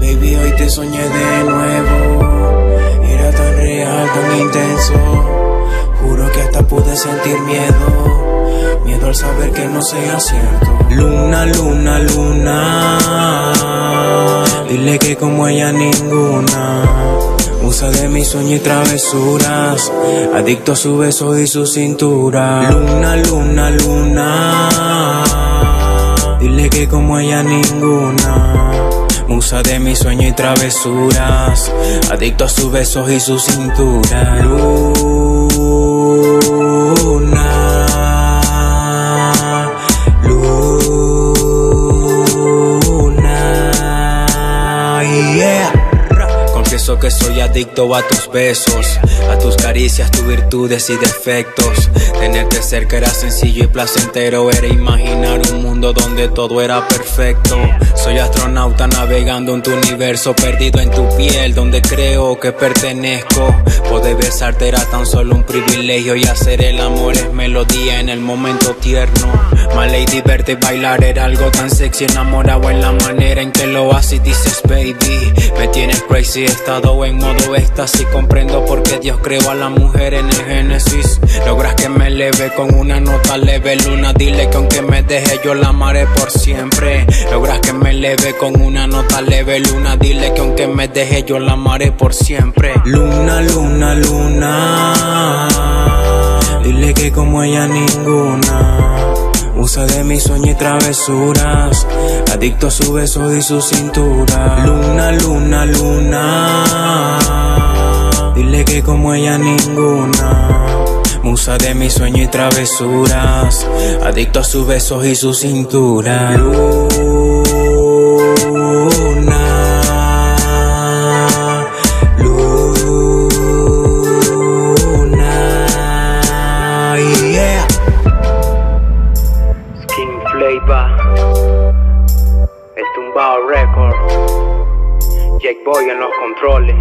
Baby, hoy te soñé de nuevo. Era tan real, tan intenso. Juro que hasta pude sentir miedo. Miedo al saber que no sea cierto. Luna, luna, luna. Dile que como ella ninguna. Usa de mi sueño y travesuras. Adicto a su beso y su cintura. Luna, luna. Como ella ninguna. Musa de mi sueño y travesuras. Adicto a sus besos y su cintura. Confieso que soy adicto a tus besos, a tus caricias, tus virtudes y defectos. Tenerte cerca era sencillo y placentero, era imaginar un mundo donde todo era perfecto. Soy astronauta navegando en tu universo, perdido en tu piel, donde creo que pertenezco. Poder besarte era tan solo un privilegio y hacer el amor es melodía en el momento tierno. Mala y verte bailar era algo tan sexy, enamorado en la manera en que lo haces y dices baby. Me tienes crazy, he estado en modo éxtasis, comprendo por qué Dios creó a la mujer en el Génesis. Logras que me eleve con una nota leve, luna, dile que aunque me deje yo la amaré por siempre. Logras que me eleve con una nota leve, luna, dile que aunque me deje yo la amaré por siempre. Luna, luna, luna. Dile que como ella ninguna. Usa de mi sueño y travesuras. Adicto a su beso y su cintura. Luna, luna, luna. Dile que como ella ninguna. Musa de mi sueño y travesuras. Adicto a sus besos y su cintura. Luna. Luna. Yeah. Skin Flavor, Jake Boy en los controles.